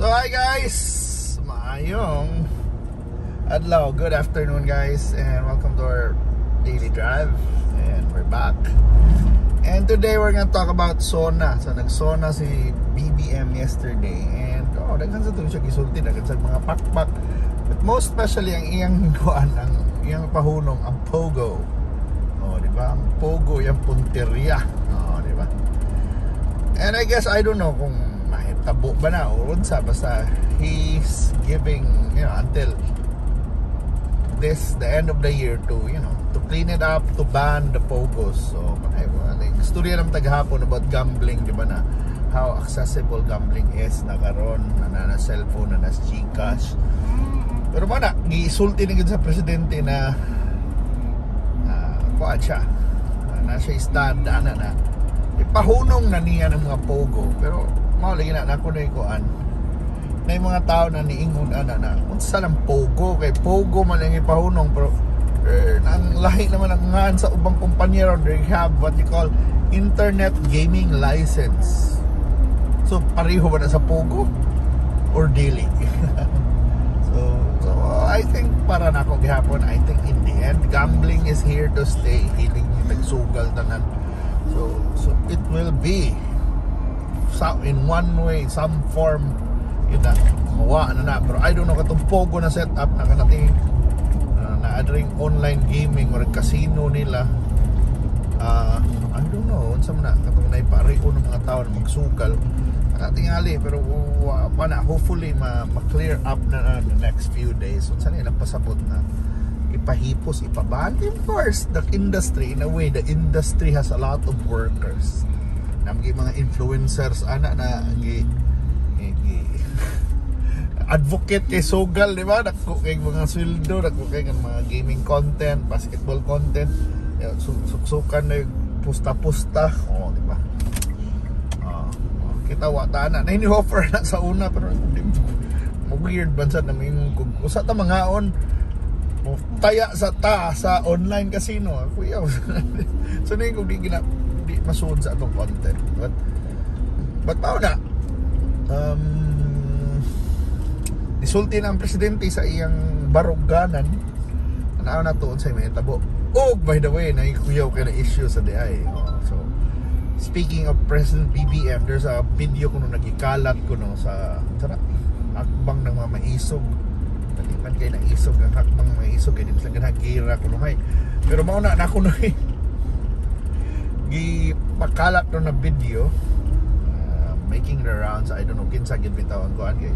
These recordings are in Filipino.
So hi guys, maayong adlaw. Good afternoon guys and welcome to our daily drive and we're back. And today we're gonna talk about Sona. So nag-Sona si BBM yesterday and oh, daghan sa tuloy siya gisulti, daghan sa mga pakpak. But most especially ang iyang kuan ang iyang pahunong ang Pogo. Oh, di ba? Ang Pogo yung punteriya. Oh, di ba? And I guess I don't know kung mahitabo ba na o unsa basta he's giving, you know, until this the end of the year to, you know, to clean it up, to ban the pogos. So, ay, like, istorya ng taghapon about gambling, di ba na? How accessible gambling is na karon na na cellphone na na Gcash. Pero mana, gisulti na gid sa presidente na uh, kuan siya. Uh, na siya stand ana na ipahunong na niya ng mga pogo pero mao lagi na nako na kuan. Na yung mga tao na niingon ana na unsa lang pogo? Kay pogo man ang ipahunong pero eh, ang lahi naman ang ngan sa ubang kumpanyero they have what you call internet gaming license. So pareho ba na sa pogo? Or dili? So so I think para na ako gihapon I think in the end gambling is here to stay. Hiling ni tagsugal tanan So, so it will be some, in one way, some form yun na, mawa na na. Pero I don't know katong pogo na setup na kanating uh, na adring online gaming or casino nila. Uh, I don't know, unsa man na katong naipariho ng mga tao na magsugal. Nakatingali pero uh, na, hopefully ma, ma-clear up na, na the next few days. Unsa nila pasabot na ipahipos, ipaban. Of course, the industry, in a way, the industry has a lot of workers. Namgi mga influencers, ana na, gi, gi, advocate kay Sogal, di ba? Dako kay mga sweldo, dako kay mga gaming content, basketball content, suksukan na pusta-pusta, oh, di ba? Uh, kita wata na, na ini-offer na sa una, pero di, weird bansa na may usa ta mga on taya sa ta sa online casino. Kuya so na kung di gina di masuod sa atong content. But but mao na. Um isulti na ang presidente sa iyang baruganan. Ano na tuon sa tabo. Oh by the way na kuyaw kay na issue sa DI oh, so speaking of President BBM there's a video kuno nagikalat kuno sa tara akbang ng mga maisog. Man kay naisog ang hakbang maisog kay di sa ganang gira kuno hay pero mao na nako no gi pakalat no na video uh, making the rounds. I don't know kinsa gid bitawan ko kay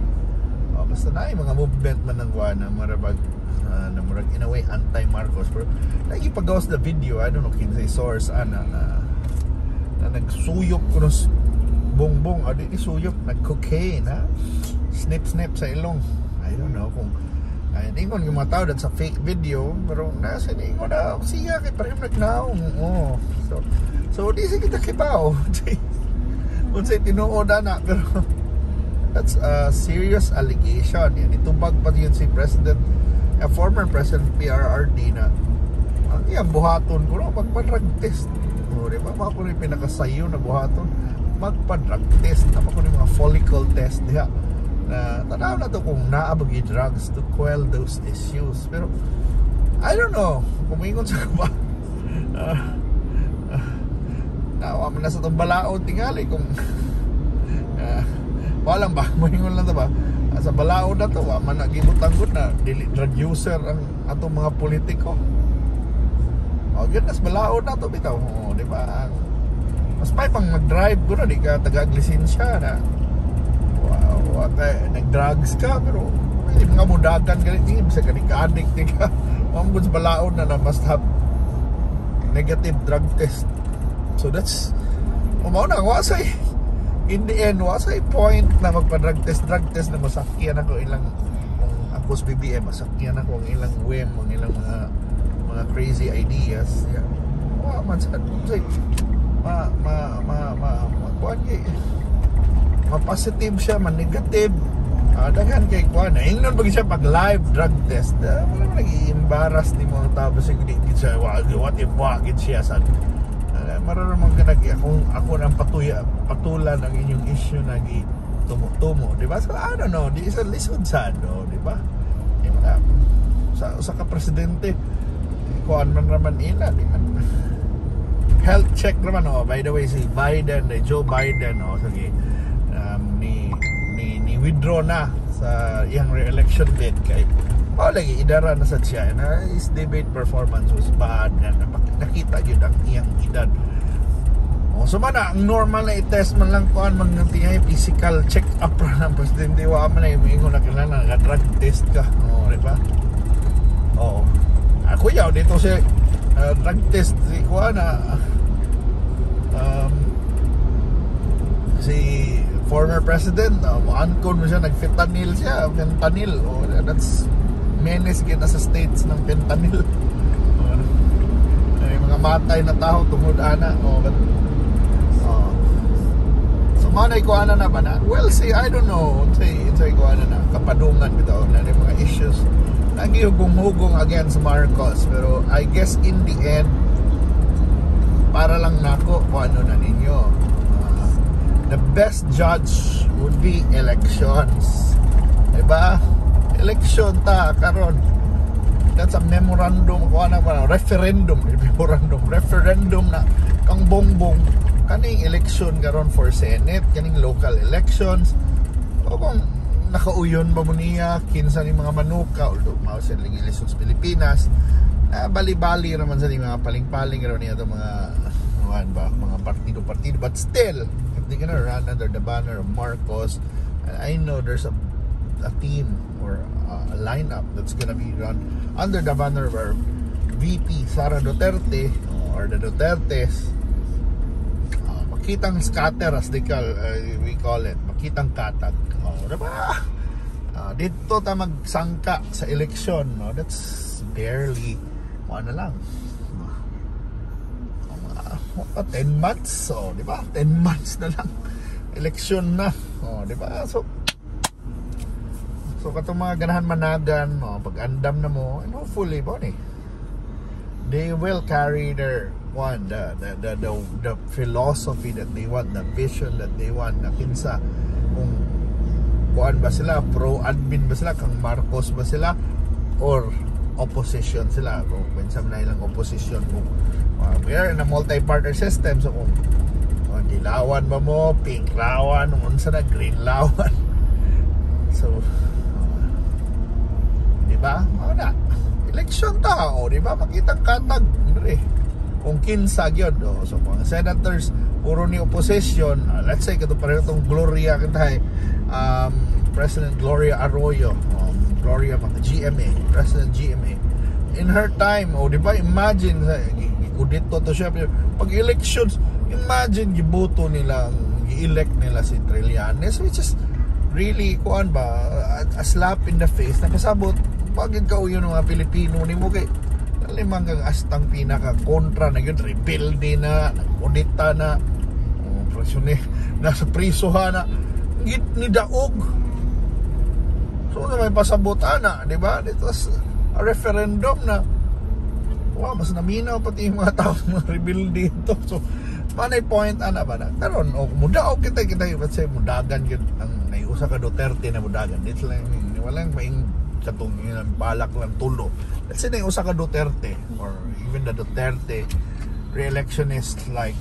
uh, basta na mga movement man ng kuan na marabag uh, na murag in a way anti Marcos pero lagi pagawas the video I don't know kinsa source ana na na nagsuyop kuno bongbong. Adi ni suyop nag cocaine ha? Snip snip sa ilong. I don't know kung ay ningon yung mga tao sa fake video pero nasa ningon na siya kay parehong nagnaong oh so so di sa kita kibaw. Unsay tinuod na pero that's a serious allegation. Yan itubag pa yun si president a former president PRRD na ang iyang buhaton ko no magpa-drug test. O di ba? Mga ko rin pinakasayo na buhaton. Magpa-drug test. Na ko mga follicle test diha na tanaw na to kung naabagi drugs to quell those issues. Pero I don't know. Kumingon sa ba uh, nawa man na sa itong balaod tingali kung uh, walang ba? Muhingon lang ba? Uh, sa balaod na to wa man nagibutang gud na drug user ang atong mga politiko. O gid nas balaod na to bitaw. O di ba? Mas pay pang mag-drive ko na di ka taga-lisensya na. Wow, kay nag-drugs ka pero hindi mga mudagan ganit hindi bisa ka addict di ka. Mambuds balaod na na must have negative drug test so that's umaw na wasay. In the end wasay point na magpa-drug test. Drug test na masakyan ako ilang kung ako sa BBM masakyan ako ang ilang whim ang ilang mga mga crazy ideas. Yeah. wow man sa ma ma ma ma ma kuan ma-positive siya, ma-negative. Uh, daghan kay kuan na ingnon bagi siya pag live drug test? Uh, wala man nag-embarrass ni mga tao kasi di gid siya what if wa siya sa mararamang ka nag ako nang patuya patulan ang inyong issue na gi tumo, di ba? So, I don't know, di isa lisod sad, oh, di ba? Di ba? Sa, sa ka presidente, kuan man raman ila, di man. Health check naman, oh, by the way, si Biden, eh, Joe Biden, oh, sige, um, ni, ni, ni withdraw na sa iyang re-election bid kay Oh, lagi idara na sa siya na his debate performance was bad na nakita yun ang iyang edad o so man ang normal na i-test man lang kuan man ng physical check up ra ng presidente wa man ay moingon na kailangan nga drug test ka. O di ba? Oo ako yaw dito si uh, drug test si kuan na um, si former president uh, ankon mo siya nag-fentanyl siya fentanyl. Oh, that's menace gina sa states ng fentanyl. May mga matay na tao tungod ana. Oh, but, manay ko ana na ba na? Well see. I don't know. Say say ko ana na. Kapadungan bitaw na yung mga issues. Nagihugong-hugong against Marcos pero I guess in the end para lang nako kung ano na ninyo. Uh, the best judge would be elections. Diba? Election ta karon. That's a memorandum. Ko ana ba? Referendum. Memorandum. Referendum na. Kang bongbong kaning election karon for senate kaning local elections. O kung nakauyon ba mo niya? Kinsa ni mga manuka? Although mao sa ling elections sa Pilipinas. Uh, bali-bali naman sa mga paling-paling karon niya to mga ano ba mga partido-partido. But still if they gonna run under the banner of Marcos I know there's a a team or a lineup that's gonna be run under the banner of our VP Sara Duterte or the Dutertes makitang scatter as they call uh, we call it. Makitang katag. Oh, diba uh, dito ta magsangka sa election no? That's barely ano lang. Uh, 10 months so di ba? 10 months na lang. Election na. Oh di ba? So So katong mga ganahan managan, oh, pag andam na mo, and hopefully bo ni they will carry their one the, the the the the philosophy that they want, the vision that they want na kinsa kung kuan ba sila pro admin ba sila kang Marcos ba sila or opposition sila kung kinsa man ilang opposition kung uh, we are in a multi-partner system so kung uh, dilawan ba mo pink lawan unsa na green lawan so ba? O na. Election ta, o di ba? Makitang katag, dire. Kung kinsa gyud, o so mga senators puro ni opposition, uh, let's say kato pareho tong Gloria kitay um, President Gloria Arroyo, um, Gloria mga GMA, President GMA. In her time, o di ba? Imagine sa dito to siya pag elections, imagine giboto nila, gi-elect nila si Trillanes which is really kuan ba a, a slap in the face na pasabot pag ikaw yun mga Pilipino ni mo kay limang kang astang pinaka kontra na yun rebuild na nagkudita na oh, presyon ni nasa priso ha na git ni daog so na may pasabot ana di ba? Dito a referendum na wow mas naminaw pati yung mga tao mga rebuild dito. So manay point ana ba na? Karon o mudaog kita kita let's say mudagan yun ang naiusa ka Duterte na mudagan. Dito lang walang maing katong balak lang tulo. Let's say na usa ka Duterte or even the Duterte re-electionists like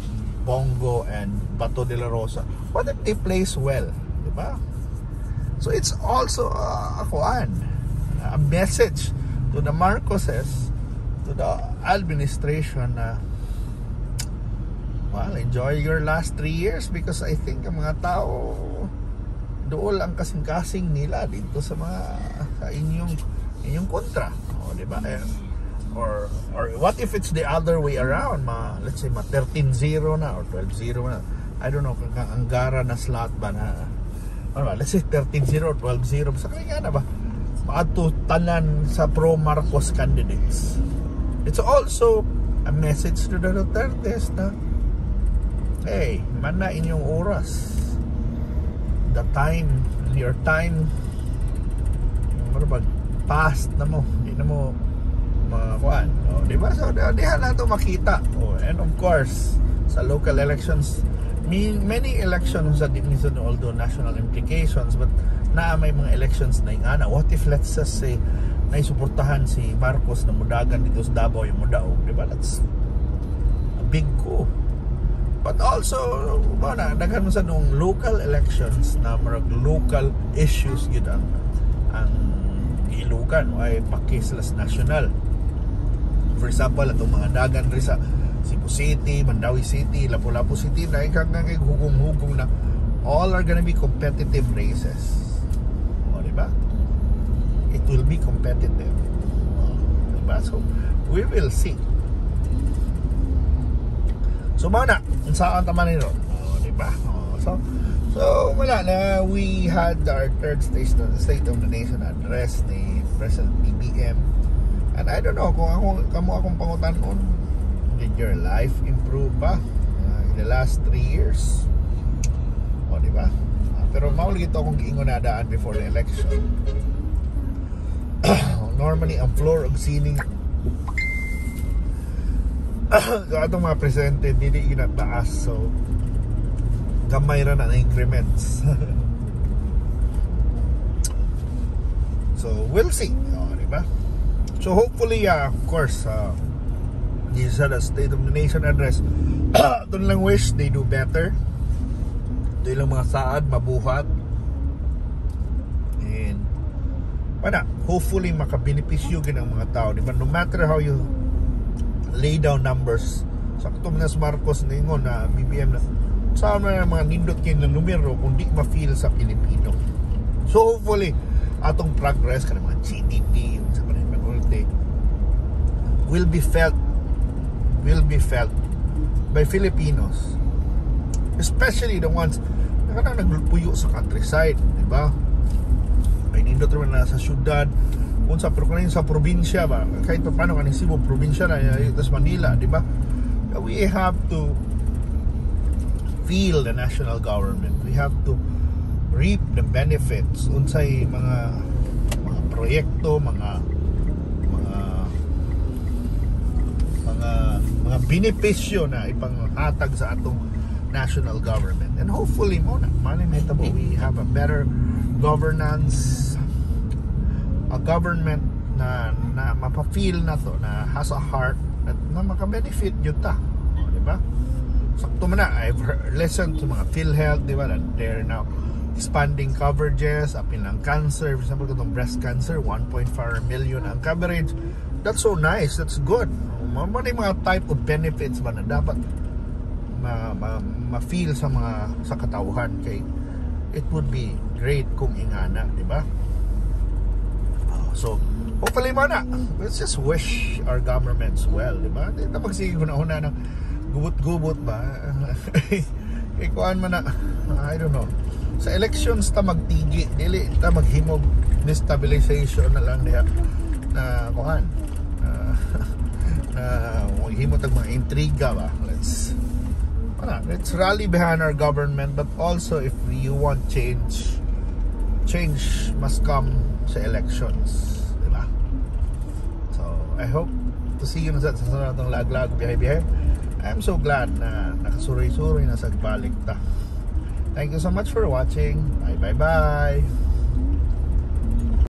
Bongo and Bato de la Rosa what if they place well di ba? So it's also uh, a a message to the Marcoses to the administration na uh, well enjoy your last three years because I think ang mga tao dool ang kasing-kasing nila dito sa mga sa inyong inyong kontra. O di ba? Eh, or or what if it's the other way around? Ma let's say ma 13-0 na or 12-0 na. I don't know kung anggara na slot ba na ano ba let's say 13-0 or 12-0 sa kanya na ba? Paadto tanan sa pro Marcos candidates. It's also a message to the Dutertes na hey man na inyong oras. The time your time ano ba? Past na mo. Hindi na mo makuan oh, di ba? So dihan na to makita. Oh, and of course sa local elections may, many elections sa definition although national implications but na may mga elections na yung ana what if let's just say na suportahan si Marcos na mudagan dito sa Davao yung mudaog di ba? That's a big coup. But also na daghan mo sa nung local elections na marag local issues yun ang ang ilugan ay pakislas national for example atong mga dagan ri sa Cebu City, Mandawi City, Lapu-Lapu City na ikang nga hugong-hugong na all are gonna be competitive races. O, di ba? It will be competitive. O, di ba? So, we will see. So, mana, saan taman nito? O, di ba? O, so, so, wala na, we had our third state, state of the nation address ni President BBM. And I don't know, kung ako, kamo akong pangutan noon, did your life improve ba uh, in the last 3 years? O di ba? Uh, pero mauli ito akong giingonadaan before the election. Normally ang floor og ceiling so atong mga presente dili ginataas. So gamay ra na increments. So we'll see. O di ba? So hopefully uh, of course uh, this is a State of the Nation address. Doon lang wish they do better. Doon lang mga saad mabuhat. And wala. Hopefully makabenepisyo gin ang mga tao diba no matter how you lay down numbers sakto na Marcos ningon na BBM na sa mga mga nindot kayo na numero kung di ma-feel sa Pilipino. So hopefully atong progress kanang mga GDP sa kanang will be felt will be felt by Filipinos. Especially the ones na kanang nagpuyo sa countryside di ba? May nindot naman na sa syudad unsa pero kanin sa probinsya ba? Kahit pa paano kanin Cebu probinsya na tas Manila di ba? We have to feel the national government we have to reap the benefits unsay mga mga proyekto mga mga benepisyo na ipanghatag sa atong national government. And hopefully mo na, malay mahitabo, we have a better governance, a government na, na mapafeel na to, na has a heart, at na makabenefit yun ta. O, di ba? Sakto mo na, I've listened to mga PhilHealth, di ba, that they're now expanding coverages, apin lang cancer, for example, itong breast cancer, 1.4 million ang coverage. That's so nice, that's good. Yung mga type of benefits ba na dapat ma, ma, ma-feel sa mga sa katauhan? Kay it would be great kung ingana di ba? Uh, so hopefully man na let's just wish our governments well di ba? Magsige ko na una ng gubot-gubot ba? Ikuan man na I don't know. Sa elections ta magtigi dili ta maghimog destabilization na lang diha. Na kuhan uh, na maghimo tag mga intriga ba? Let's para, let's rally behind our government but also if you want change change must come sa elections di ba? So I hope to see you na sa sunod ng laglag. Bihay I'm so glad na nakasuroy-suroy na sa ta thank you so much for watching. Bye bye bye